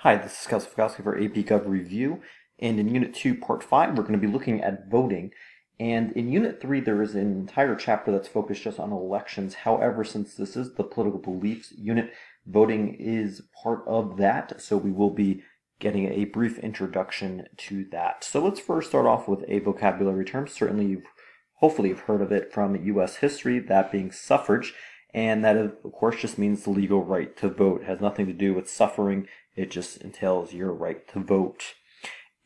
Hi, this is Kelsey Falkowski for AP Gov Review, and in Unit 2, Part 5, we're going to be looking at voting. And in Unit 3, there is an entire chapter that's focused just on elections. However, since this is the political beliefs unit, voting is part of that, so we will be getting a brief introduction to that. So let's first start off with a vocabulary term. Certainly, you've hopefully you've heard of it from U.S. history, that being suffrage. And that, of course, just means the legal right to vote. It has nothing to do with suffering. It just entails your right to vote.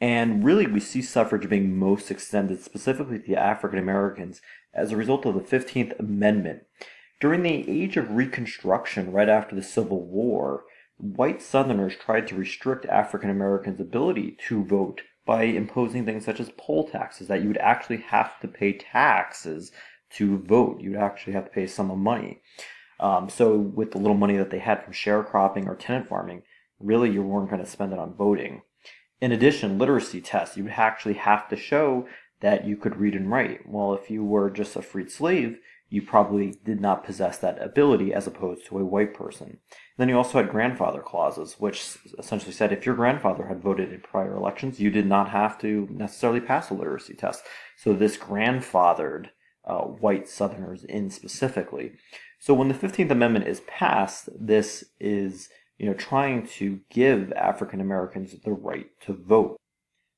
And really, we see suffrage being most extended specifically to African Americans as a result of the 15th Amendment. During the age of Reconstruction, right after the Civil War, white Southerners tried to restrict African Americans' ability to vote by imposing things such as poll taxes, that you would actually have to pay taxes to vote. You'd actually have to pay a sum of money. Um, so with the little money that they had from sharecropping or tenant farming, really you weren't going to spend it on voting. In addition, literacy tests, you would actually have to show that you could read and write. Well, if you were just a freed slave, you probably did not possess that ability as opposed to a white person. And then you also had grandfather clauses, which essentially said if your grandfather had voted in prior elections, you did not have to necessarily pass a literacy test. So this grandfathered uh, white Southerners in specifically. So when the 15th Amendment is passed, this is you know trying to give African Americans the right to vote.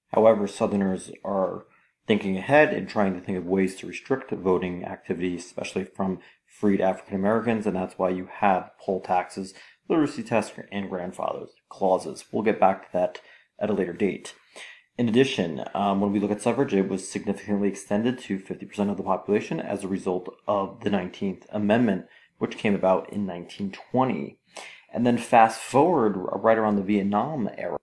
However, Southerners are thinking ahead and trying to think of ways to restrict voting activity, especially from freed African Americans, and that's why you have poll taxes, literacy tests, and grandfathers clauses. We'll get back to that at a later date. In addition, um, when we look at suffrage, it was significantly extended to 50% of the population as a result of the 19th Amendment, which came about in 1920. And then fast forward right around the Vietnam era,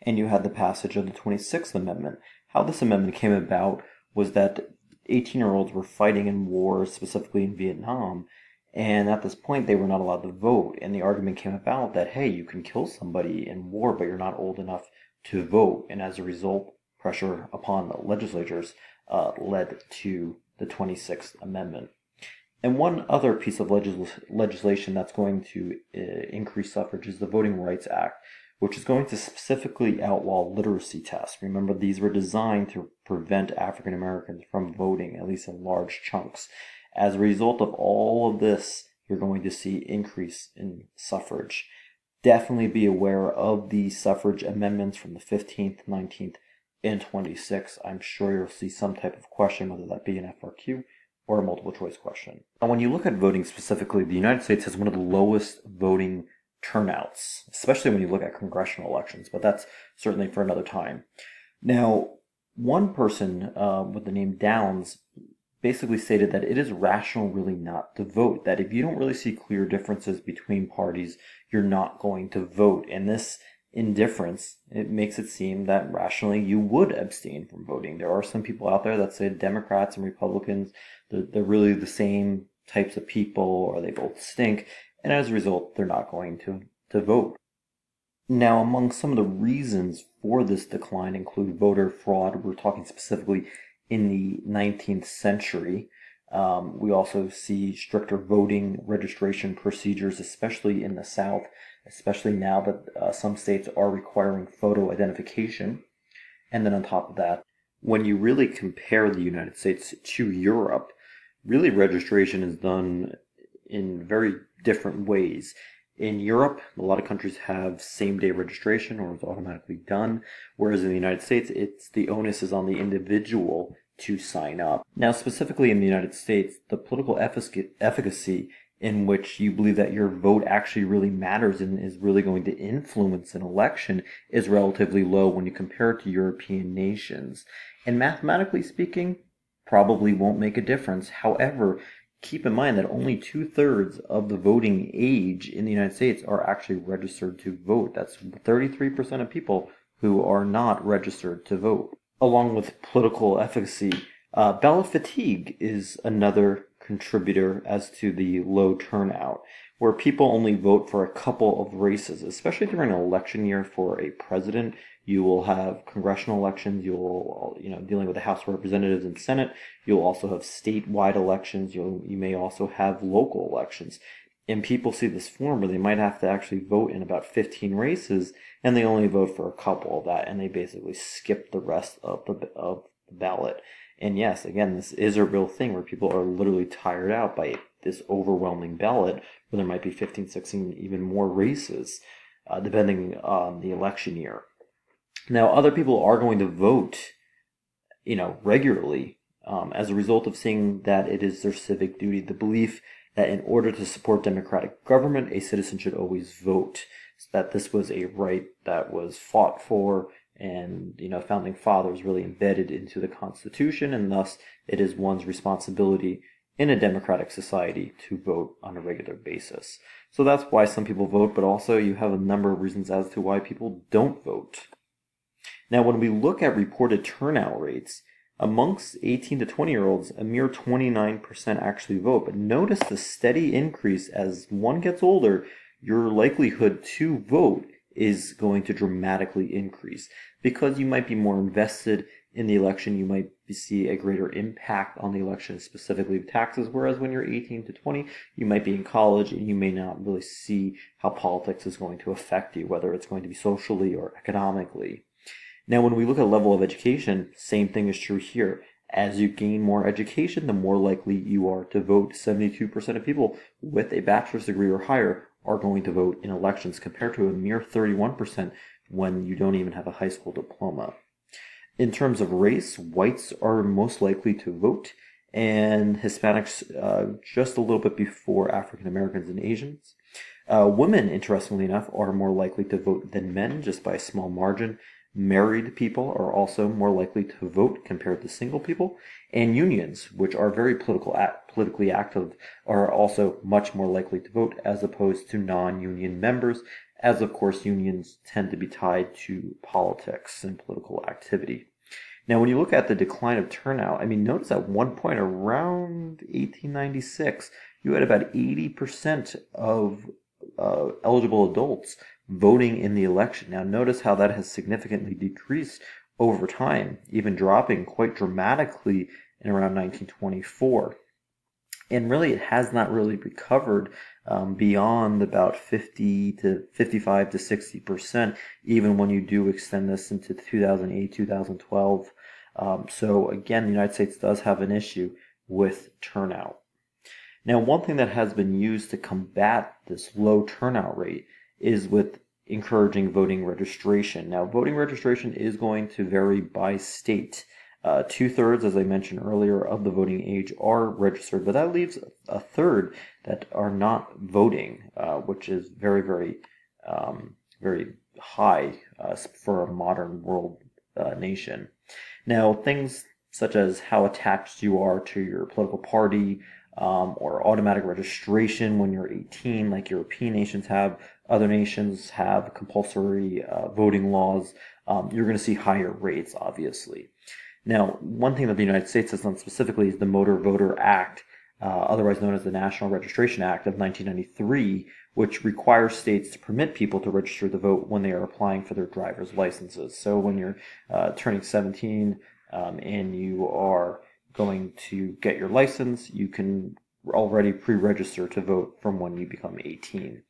and you had the passage of the 26th Amendment. How this amendment came about was that 18 year olds were fighting in wars, specifically in Vietnam, and at this point they were not allowed to vote. And the argument came about that, hey, you can kill somebody in war, but you're not old enough to vote, and as a result, pressure upon the legislatures uh, led to the 26th Amendment. And one other piece of legis- legislation that's going to uh, increase suffrage is the Voting Rights Act, which is going to specifically outlaw literacy tests. Remember, these were designed to prevent African Americans from voting, at least in large chunks. As a result of all of this, you're going to see increase in suffrage definitely be aware of the suffrage amendments from the 15th, 19th, and 26th. I'm sure you'll see some type of question, whether that be an FRQ or a multiple choice question. Now, when you look at voting specifically, the United States has one of the lowest voting turnouts, especially when you look at congressional elections, but that's certainly for another time. Now, one person uh, with the name Downs basically stated that it is rational really not to vote, that if you don't really see clear differences between parties, you're not going to vote. And this indifference, it makes it seem that rationally you would abstain from voting. There are some people out there that say Democrats and Republicans, they're, they're really the same types of people or they both stink. And as a result, they're not going to, to vote. Now, among some of the reasons for this decline include voter fraud. We're talking specifically in the 19th century. Um, we also see stricter voting registration procedures, especially in the South, especially now that uh, some states are requiring photo identification. And then on top of that, when you really compare the United States to Europe, really registration is done in very different ways. In Europe, a lot of countries have same day registration or it's automatically done, whereas in the United States, it's the onus is on the individual to sign up. Now, specifically in the United States, the political efficacy in which you believe that your vote actually really matters and is really going to influence an election is relatively low when you compare it to European nations. And mathematically speaking, probably won't make a difference. However, keep in mind that only two thirds of the voting age in the United States are actually registered to vote. That's 33% of people who are not registered to vote. Along with political efficacy, uh, ballot fatigue is another contributor as to the low turnout, where people only vote for a couple of races, especially during an election year for a president. You will have congressional elections. You'll, you know, dealing with the House of Representatives and Senate. You'll also have statewide elections. You'll, you may also have local elections. and people see this form where they might have to actually vote in about 15 races and they only vote for a couple of that and they basically skip the rest of the, of the ballot. And yes, again, this is a real thing where people are literally tired out by this overwhelming ballot where there might be 15, 16, even more races, uh, depending on the election year. Now, other people are going to vote, you know, regularly um, as a result of seeing that it is their civic duty. The belief that in order to support democratic government, a citizen should always vote. So that this was a right that was fought for and you know founding fathers really embedded into the constitution and thus it is one's responsibility in a democratic society to vote on a regular basis. So that's why some people vote but also you have a number of reasons as to why people don't vote. Now when we look at reported turnout rates Amongst 18 to 20 year olds, a mere 29% actually vote. But notice the steady increase. As one gets older, your likelihood to vote is going to dramatically increase because you might be more invested in the election. You might see a greater impact on the election, specifically with taxes. Whereas when you're 18 to 20, you might be in college and you may not really see how politics is going to affect you, whether it's going to be socially or economically. Now, when we look at level of education, same thing is true here. As you gain more education, the more likely you are to vote. 72% of people with a bachelor's degree or higher are going to vote in elections compared to a mere 31% when you don't even have a high school diploma. In terms of race, whites are most likely to vote and Hispanics uh, just a little bit before African Americans and Asians. Uh, women, interestingly enough, are more likely to vote than men just by a small margin. Married people are also more likely to vote compared to single people, and unions, which are very political politically active, are also much more likely to vote as opposed to non-union members, as of course unions tend to be tied to politics and political activity. Now, when you look at the decline of turnout, I mean, notice at one point around 1896, you had about 80% of uh, eligible adults voting in the election. Now, notice how that has significantly decreased over time, even dropping quite dramatically in around 1924. And really, it has not really recovered um, beyond about 50 to 55 to 60 percent, even when you do extend this into 2008, 2012. Um, so again, the United States does have an issue with turnout. Now, one thing that has been used to combat this low turnout rate is with encouraging voting registration. Now, voting registration is going to vary by state. Uh, two thirds, as I mentioned earlier, of the voting age are registered, but that leaves a third that are not voting, uh, which is very, very, um, very high uh, for a modern world uh, nation. Now, things such as how attached you are to your political party, um, or automatic registration when you're 18, like European nations have. Other nations have compulsory uh, voting laws. Um, you're going to see higher rates, obviously. Now, one thing that the United States has done specifically is the Motor Voter Act, uh, otherwise known as the National Registration Act of 1993, which requires states to permit people to register to vote when they are applying for their driver's licenses. So when you're uh, turning 17 um, and you are going to get your license, you can already pre-register to vote from when you become 18.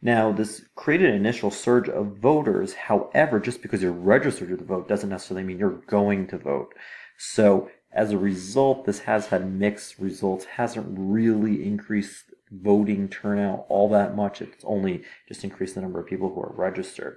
Now, this created an initial surge of voters. However, just because you're registered to vote doesn't necessarily mean you're going to vote. So, as a result, this has had mixed results, hasn't really increased voting turnout all that much. It's only just increased the number of people who are registered.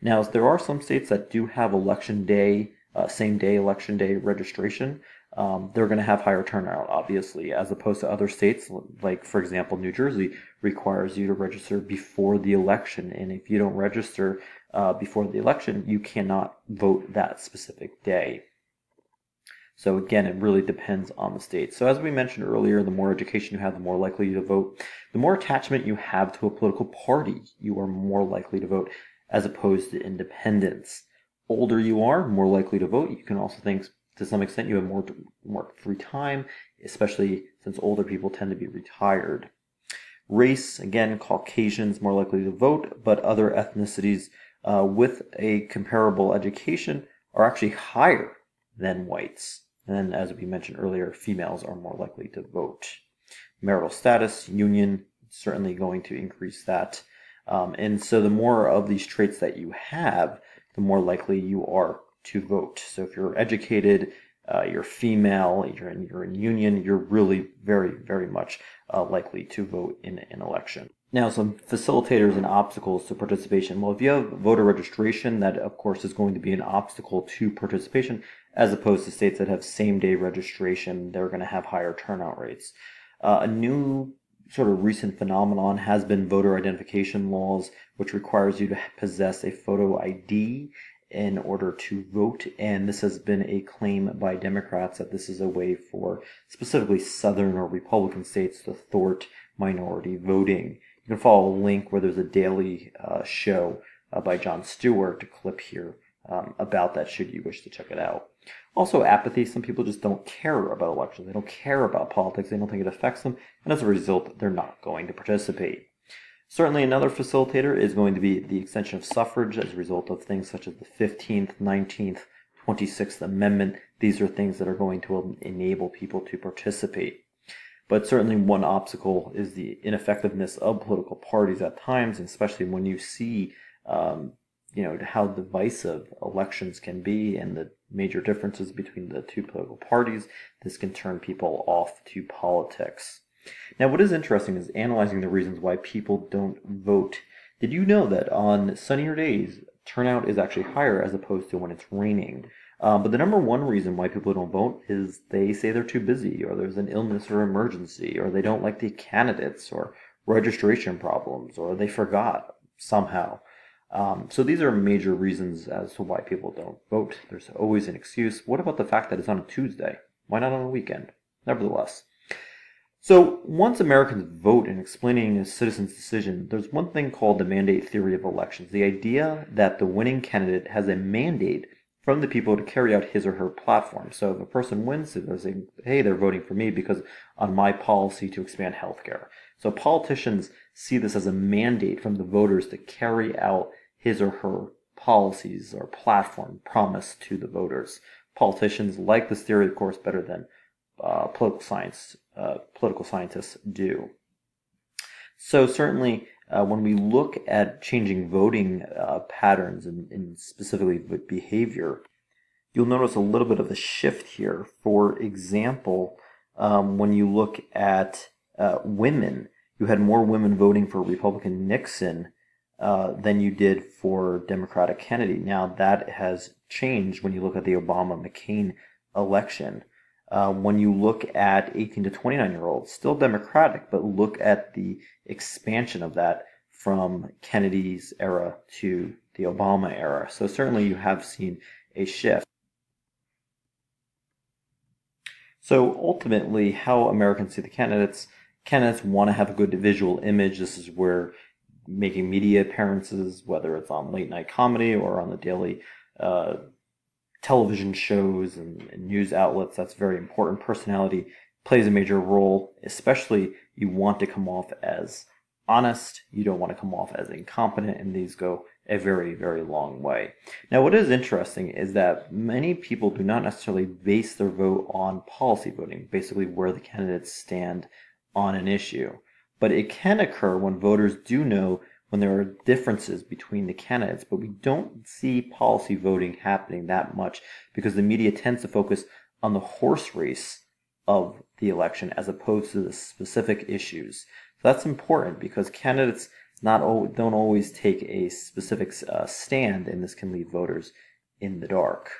Now, there are some states that do have election day, uh, same day election day registration um, they're going to have higher turnout, obviously, as opposed to other states, like, for example, New Jersey requires you to register before the election. And if you don't register uh, before the election, you cannot vote that specific day. So again, it really depends on the state. So as we mentioned earlier, the more education you have, the more likely you to vote. The more attachment you have to a political party, you are more likely to vote as opposed to independence. Older you are, more likely to vote. You can also think to some extent you have more more free time, especially since older people tend to be retired. Race, again, Caucasians more likely to vote, but other ethnicities uh, with a comparable education are actually higher than whites. And as we mentioned earlier, females are more likely to vote. Marital status, union, certainly going to increase that. Um, and so the more of these traits that you have, the more likely you are to vote. So if you're educated, uh, you're female, you're in, you're in union, you're really very, very much uh, likely to vote in an election. Now, some facilitators and obstacles to participation. Well, if you have voter registration, that of course is going to be an obstacle to participation, as opposed to states that have same day registration, they're going to have higher turnout rates. Uh, a new sort of recent phenomenon has been voter identification laws, which requires you to possess a photo ID in order to vote. And this has been a claim by Democrats that this is a way for specifically Southern or Republican states to thwart minority voting. You can follow a link where there's a daily uh, show uh, by Jon Stewart, a clip here um, about that should you wish to check it out. Also, apathy. Some people just don't care about elections. They don't care about politics. They don't think it affects them. And as a result, they're not going to participate. Certainly, another facilitator is going to be the extension of suffrage as a result of things such as the 15th, 19th, 26th Amendment. These are things that are going to enable people to participate. But certainly, one obstacle is the ineffectiveness of political parties at times, especially when you see, um, you know, how divisive elections can be and the major differences between the two political parties. This can turn people off to politics. Now, what is interesting is analyzing the reasons why people don't vote. Did you know that on sunnier days, turnout is actually higher as opposed to when it's raining? Um, but the number one reason why people don't vote is they say they're too busy, or there's an illness or emergency, or they don't like the candidates, or registration problems, or they forgot somehow. Um, so these are major reasons as to why people don't vote. There's always an excuse. What about the fact that it's on a Tuesday? Why not on a weekend? Nevertheless, so once Americans vote in explaining a citizen's decision, there's one thing called the mandate theory of elections. The idea that the winning candidate has a mandate from the people to carry out his or her platform. So if a person wins, they're saying, hey, they're voting for me because on my policy to expand healthcare. So politicians see this as a mandate from the voters to carry out his or her policies or platform promise to the voters. Politicians like this theory, of course, better than uh, political science uh, political scientists do. So certainly, uh, when we look at changing voting uh, patterns and, and, specifically behavior, you'll notice a little bit of a shift here. For example, um, when you look at uh, women, you had more women voting for Republican Nixon uh, than you did for Democratic Kennedy. Now that has changed when you look at the Obama McCain election. Uh, when you look at 18 to 29 year olds, still Democratic, but look at the expansion of that from Kennedy's era to the Obama era. So certainly you have seen a shift. So ultimately, how Americans see the candidates, candidates want to have a good visual image. This is where making media appearances, whether it's on late night comedy or on the daily uh, television shows and, and news outlets. That's very important. Personality plays a major role, especially you want to come off as honest. You don't want to come off as incompetent, and these go a very, very long way. Now, what is interesting is that many people do not necessarily base their vote on policy voting, basically where the candidates stand on an issue. But it can occur when voters do know when there are differences between the candidates, but we don't see policy voting happening that much because the media tends to focus on the horse race of the election as opposed to the specific issues. So that's important because candidates not don't always take a specific uh, stand, and this can leave voters in the dark.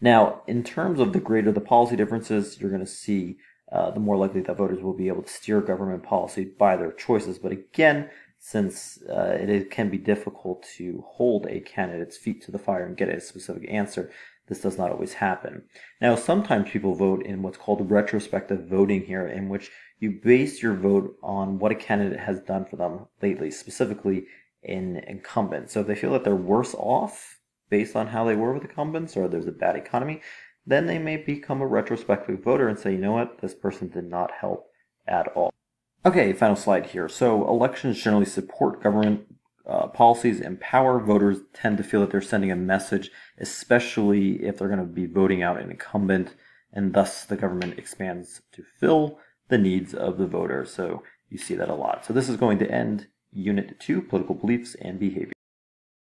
Now, in terms of the greater the policy differences, you're going to see uh, the more likely that voters will be able to steer government policy by their choices. But again, since uh, it can be difficult to hold a candidate's feet to the fire and get a specific answer, this does not always happen. Now, sometimes people vote in what's called retrospective voting here, in which you base your vote on what a candidate has done for them lately, specifically in incumbents. So if they feel that they're worse off based on how they were with incumbents or there's a bad economy, then they may become a retrospective voter and say, you know what, this person did not help at all. Okay, final slide here. So elections generally support government uh, policies empower voters tend to feel that they're sending a message, especially if they're going to be voting out an incumbent, and thus the government expands to fill the needs of the voter. So you see that a lot. So this is going to end Unit 2, Political Beliefs and Behavior.